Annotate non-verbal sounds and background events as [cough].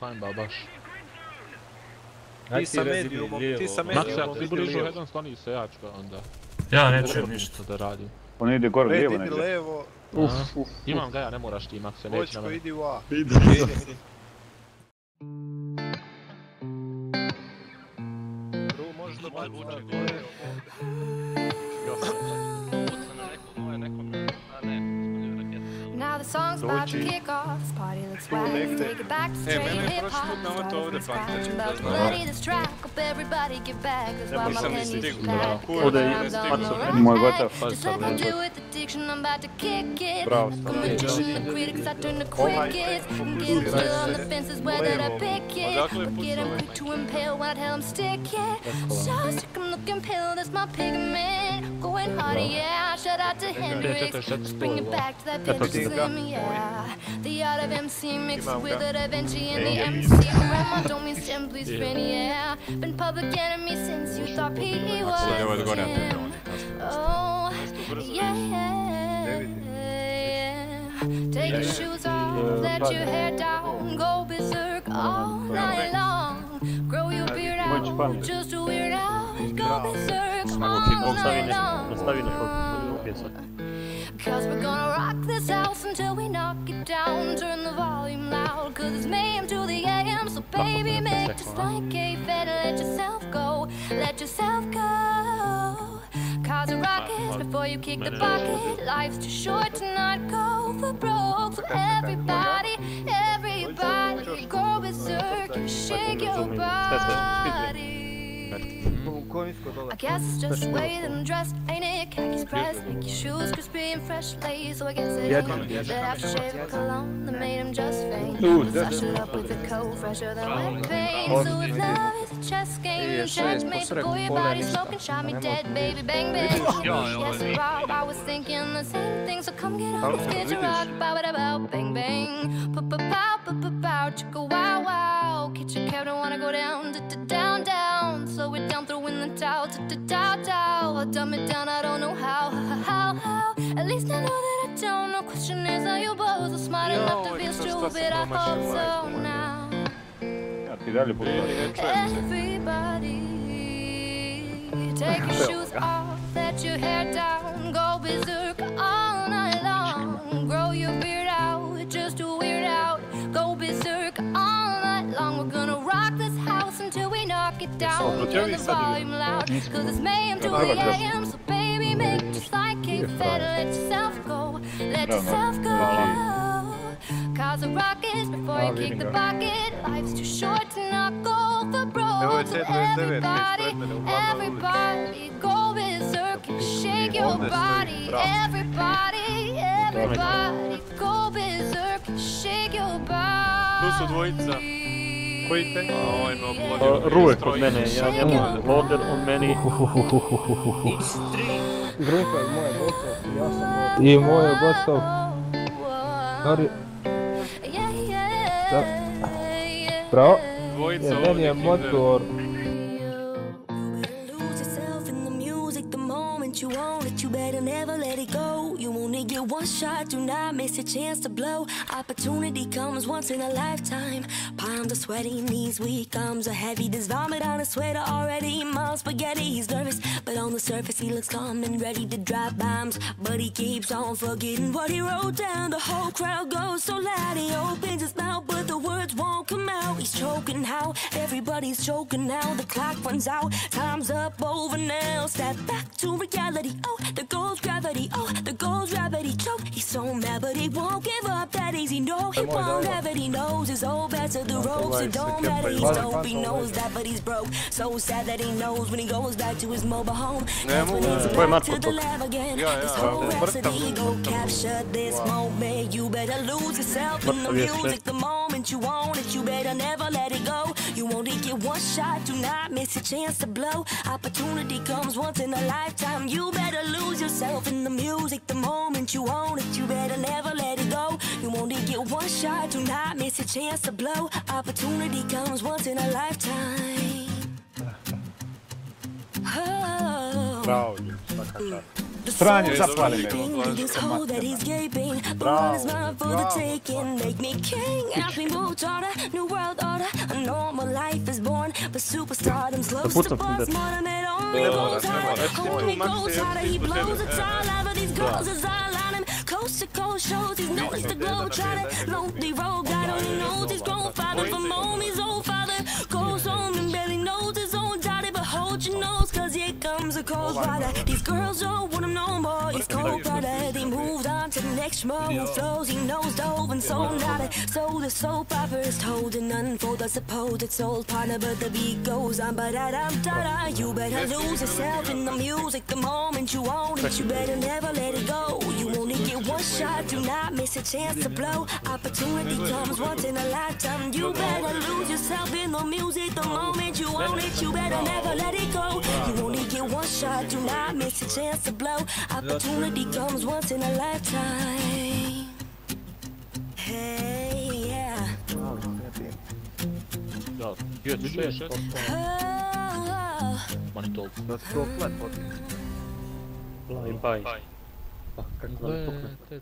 fajn ba baš. Ti sa mediumom, ti sa Maksa, mediumom. ako ti budeš u jedan stani se ja ću ga onda. Ja neću ništa. da radim. On ide gore lijevo negdje. levo, Uf, Aha. uf. Imam ga ja, ne moraš ti Makse, neće na mene. idi u A. Prvo song's about to Dođi. kick off. This party looks Tu whack. negde. Take it back to straight mene je hip prošli hop. put nama to Started ovdje from About to da znam. bloody this track. Hope everybody get back. That's why my Nisam ni penny's stigao. black. Kurva, Ovdje ne I'm stigao. down on Moj right. gotov. Just like I do with addiction, I'm about to kick it. Bravo, Like a stvarno. magician, the critics, I turn the Ovaj quickest. tek Getting fokusiraj still on se the fences, where did I levo. pick it? Odakle je Forget I'm pucao quick to impale when I tell 'em stick it. So sick, I'm looking pale, that's my pigment. Going harder, yeah. Shout out to Hendrix. Just bring it back to that picture slim, yeah. The art of MC mixed Imam with ga. a Da Vinci and the Ej, MC. Grandma told me simply friend, yeah. Been public enemy since you thought he was. him. Oh, yeah, yeah. Take your shoes off, let your hair down, go berserk all night long. Grow your beard out, just to weird out, go berserk all night long. Nastavi nešto pjesak. Cause we're gonna rock this house until we knock it down. Turn the volume loud, cause it's mayhem to the AM. So baby, make just like a fed let yourself go. Let yourself go. Cause a rocket before you kick the bucket. Life's too short to not go for broke. So everybody, everybody, go berserk and shake your body. I guess it's just the way that I'm dressed, ain't it? Khakis pressed, make your shoes crispy and fresh lace. So I guess it is that aftershave cologne that made him just faint. Flush it up with a coat fresher than wet paint. So if love chess game, checkmate before your body smoking, shot me dead, baby, bang bang. Yes, Rob, I was thinking the same thing. So come get on, let's rock, bow bow bow, bang bang, pa pa pow, pa pa pow, chicka wow wow. Kitchen captain wanna go down, down down. Slow it down, throw in the towel, dow dow. I'll dumb it down, I don't know how, how, how. At least I know that I don't. No question is, are you both smart enough to feel stupid? I hope so now. Ja ti dalje pogledaj. Ne čujem se. Everybody, take your shoes off, let your hair down, go berserk all night long. Grow your beard out, just to weird out, go berserk all night long. We're gonna rock this house until we knock it down. Turn the volume loud, cause it's mayhem to the AM. So baby, make just like a fed, let yourself go, let yourself go. Cause the rockets before you kick the bucket. Life's too short to not go for broke. So T29 everybody, everybody, go berserk and shake your body. Everybody, everybody, go berserk and shake your body. Tu su dvojica. Koji te? A ovaj me oplodio. Ruve kod mene, ja njemu loader, on meni... Grupa je moja gotov, ja sam I moj je gotov. Yeah, aspetta. Però vieni a motor You better never let it go. Get one shot, do not miss a chance to blow. Opportunity comes once in a lifetime. Palms are sweaty, knees weak, arms are heavy. There's vomit on his sweater already. Mom spaghetti, he's nervous, but on the surface he looks calm and ready to drop bombs. But he keeps on forgetting what he wrote down. The whole crowd goes so loud, he opens his mouth, but the words won't come out. He's choking how everybody's choking now. The clock runs out, time's up over now. Step back to reality. Oh, the goes gravity. Oh, the goes gravity. Choke. He's so mad, but he won't give up that easy. No, he won't have it. He knows his old best of the ropes. It don't matter. He's dope. He knows that, but he's broke. So sad that he knows when he goes back to his mobile home. That's when he's Tvoj back to the lab again. This whole ja, rhapsody vrtam. go capture this moment. You better lose yourself in the Vrtam je sve. music the moment you want it. You better never let it go. You only get one shot. Do not miss a chance to blow. Opportunity comes once in a lifetime. You better lose yourself in the music the moment you own it. You better never let it go. You only get one shot. Do not miss a chance to blow. Opportunity comes once in a lifetime. [laughs] Oh. Bravo, svaka čast. The Stranje, soul's zapali me. sleeping in this hole that he's gaping. The one is mine for the taking. Make me king. [laughs] As we move toward a new world order. A normal life is born, but superstardom slows put to something buzz. that- More than it on Ne the mora, goes ne mora. harder. Hepsi Homie too much goes diyor, harder. He biz bu blows sene. it's all over these girls. It's all on him. Coast to coast shows. He's noticed the glow trotter. Lonely road guy only knows his grown father cold rider. These girls don't want him no more. He's cold brother. They moved on to the next who flows. He knows dove and so not. So the soap opera is told and unfold. I suppose it's old partner, but the beat goes on. But I am da You better lose yourself in the music the moment you own it. You better never let it go. You only get one shot. Do not miss a chance to blow. Opportunity comes once in a lifetime. You better lose yourself in the music the moment you own it. You better never let it go. Shot. Do not miss a chance to blow. Opportunity comes once in a lifetime. Hey, yeah. Ja, good shit. Oh, Money told. Fly by. Pakka, Ble, te,